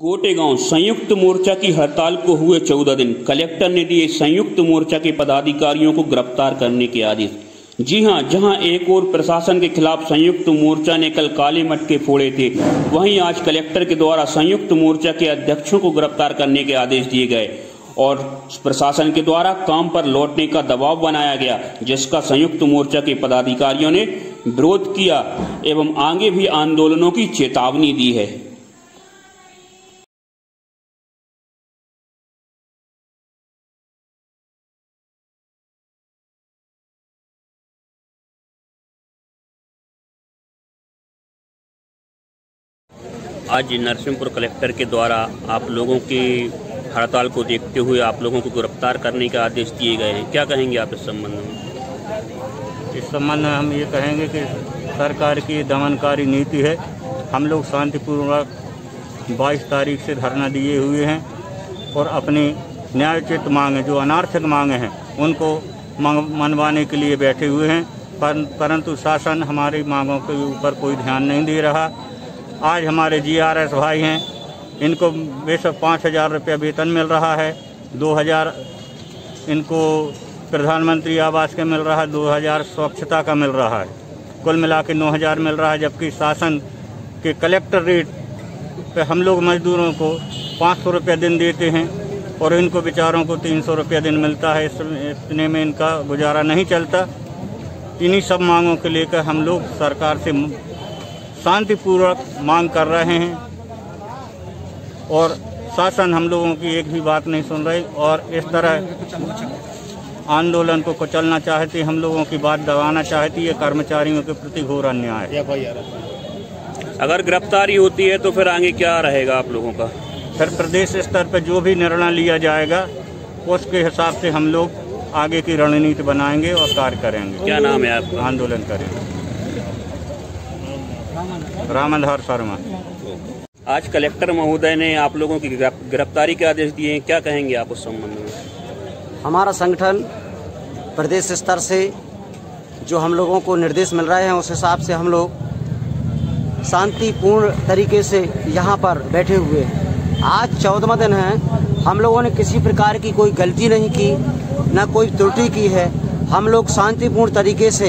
गोटेगांव संयुक्त मोर्चा की हड़ताल को हुए चौदह दिन। कलेक्टर ने दिए संयुक्त मोर्चा के पदाधिकारियों को गिरफ़्तार करने के आदेश। जी हाँ, जहाँ एक और प्रशासन के खिलाफ संयुक्त मोर्चा ने कल काले मटके फोड़े थे, वहीं आज कलेक्टर के द्वारा संयुक्त मोर्चा के अध्यक्षों को गिरफ़्तार करने के आदेश दिए गए और प्रशासन के द्वारा काम पर लौटने का दबाव बनाया गया, जिसका संयुक्त मोर्चा के पदाधिकारियों ने विरोध किया एवं आगे भी आंदोलनों की चेतावनी दी है। आज नरसिंहपुर कलेक्टर के द्वारा आप लोगों की हड़ताल को देखते हुए आप लोगों को गिरफ़्तार करने के आदेश दिए गए हैं। क्या कहेंगे आप इस संबंध में? इस संबंध में हम ये कहेंगे कि सरकार की दमनकारी नीति है। हम लोग शांतिपूर्वक 22 तारीख से धरना दिए हुए हैं और अपनी न्यायोचित मांगे जो अनार्थिक मांगे हैं उनको मनवाने के लिए बैठे हुए हैं। पर, परंतु शासन हमारी मांगों के ऊपर कोई ध्यान नहीं दे रहा। आज हमारे जीआरएस भाई हैं। इनको बेशक पाँच हज़ार रुपया वेतन मिल रहा है। दो हज़ार इनको प्रधानमंत्री आवास का मिल रहा है। दो हज़ार स्वच्छता का मिल रहा है। कुल मिला के नौ हज़ार मिल रहा है, जबकि शासन के कलेक्टर रेट पे हम लोग मजदूरों को पाँच सौ रुपया दिन देते हैं और इनको बेचारों को तीन सौ रुपया दिन मिलता है। इतने में इनका गुजारा नहीं चलता। इन्हीं सब मांगों के लेकर हम लोग सरकार से शांतिपूर्वक मांग कर रहे हैं। और शासन हम लोगों की एक भी बात नहीं सुन रही और इस तरह आंदोलन को कुचलना चाहती हम लोगों की बात दबाना चाहती है कर्मचारियों के प्रति घोर अन्याय। है अगर गिरफ्तारी होती है तो फिर आगे क्या रहेगा आप लोगों का? फिर प्रदेश स्तर पर जो भी निर्णय लिया जाएगा उसके हिसाब से हम लोग आगे की रणनीति बनाएँगे और कार्य करेंगे। क्या नाम है आप आंदोलन करेंगे। रामाधार शर्मा। आज कलेक्टर महोदय ने आप लोगों की गिरफ्तारी के आदेश दिए हैं। क्या कहेंगे आप उस संबंध में? हमारा संगठन प्रदेश स्तर से जो हम लोगों को निर्देश मिल रहे हैं उस हिसाब से हम लोग शांतिपूर्ण तरीके से यहाँ पर बैठे हुए हैं। आज चौदहवा दिन है। हम लोगों ने किसी प्रकार की कोई गलती नहीं की न कोई त्रुटि की है। हम लोग शांतिपूर्ण तरीके से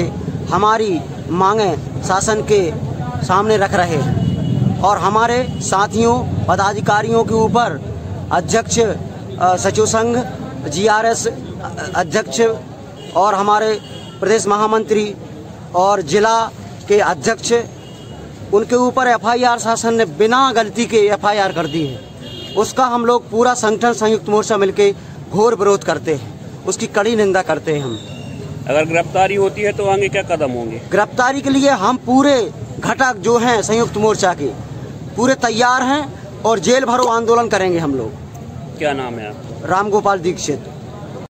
हमारी मांगें शासन के सामने रख रहे हैं। और हमारे साथियों पदाधिकारियों के ऊपर अध्यक्ष सचिव संघ जीआरएस अध्यक्ष और हमारे प्रदेश महामंत्री और जिला के अध्यक्ष उनके ऊपर एफआईआर शासन ने बिना गलती के एफआईआर कर दी है। उसका हम लोग पूरा संगठन संयुक्त मोर्चा मिलके घोर विरोध करते हैं। उसकी कड़ी निंदा करते हैं हम। अगर गिरफ्तारी होती है तो आगे क्या कदम होंगे? गिरफ्तारी के लिए हम पूरे घटक जो हैं संयुक्त मोर्चा के पूरे तैयार हैं और जेल भरो आंदोलन करेंगे हम लोग। क्या नाम है आपका? राम गोपाल दीक्षित।